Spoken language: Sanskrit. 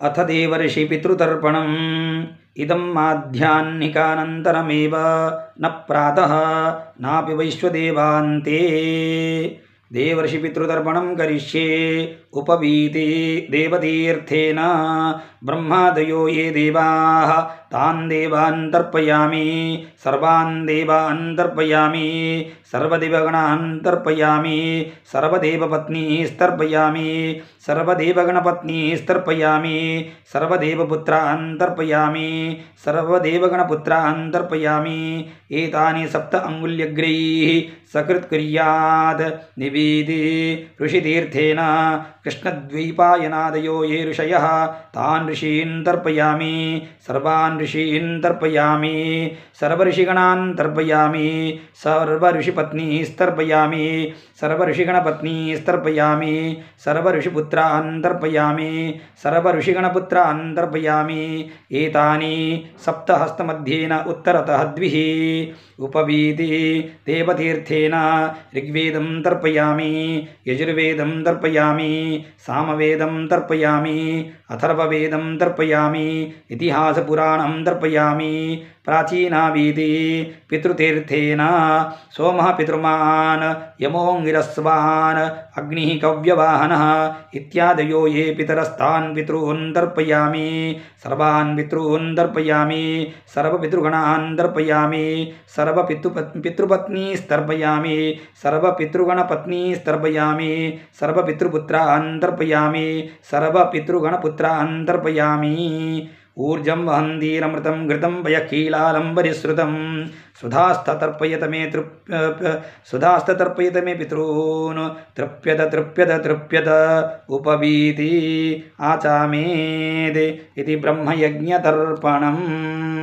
अथ देवर्षि पितृतर्पणम्। इदं माध्याह्निकानन्तरमेव न प्रातः नापि वैश्वदेवान्ते। देवर्षि पितृतर्पणं करिष्ये उपवीते देवतीर्थेन ब्रह्मादयो ये देवाः तान् देवान् तर्पयामि सर्वान् देवान् तर्पयामि सर्वदेवगणान् तर्पयामि सर्वदेवपत्नीस्तर्पयामि सर्वदेवगणपत्नीस्तर्पयामि सर्वदेवपुत्रान् तर्पयामि सर्वदेवगणपुत्रान् तर्पयामि एतानि सप्त अङ्गुल्यग्रैः सकृत्कुर्यात् निवेदे ऋषितीर्थेन कृष्णद्वैपायनादयो ये ऋषयः तान् ऋषीन् तर्पयामि सर्वान् ऋषीन् तर्पयामि सर्वऋषिगणान् तर्पयामि सर्वऋषिपत्नीस्तर्पयामि सर्वऋषिगणपत्नीस्तर्पयामि सर्वऋषिपुत्रान् तर्पयामि सर्वऋषिगणपुत्रान् तर्पयामि। एतानि सप्तहस्तमध्येन उत्तरतः द्विः। उपवीति देवतीर्थेन ऋग्वेदं तर्पयामि यजुर्वेदं तर्पयामि सामवेदं तर्पयामि अथर्ववेदं तर्पयामि इतिहासपुराणं तर्पयामि प्राचीनावीति पितृतीर्थेन सोमः पितृमान् यमोङ्गिरस्वान् अग्निः कव्यवाहनः इत्यादयो ये पितरस्तान् पितॄन् तर्पयामि सर्वान् पितॄन् तर्पयामि सर्वपितृगणान् तर्पयामि सर्वपितृ पितृपत्नीस्तर्पयामि सर्वपितृगणपत्नीस्तर्पयामि सर्वपितृपुत्रान् तर्पयामि सर्वपितृगणपुत्रान् तर्पयामि ऊर्जं वहन्तीरमृतं घृतं वयकीलालम्बरिश्रुतं सुधास्ततर्पयत मे तृप् सुधास्ततर्पयत मे पितॄन्। तृप्यत तृप्यत तृप्यत उपवीति आचामेदे इति ब्रह्मयज्ञतर्पणम्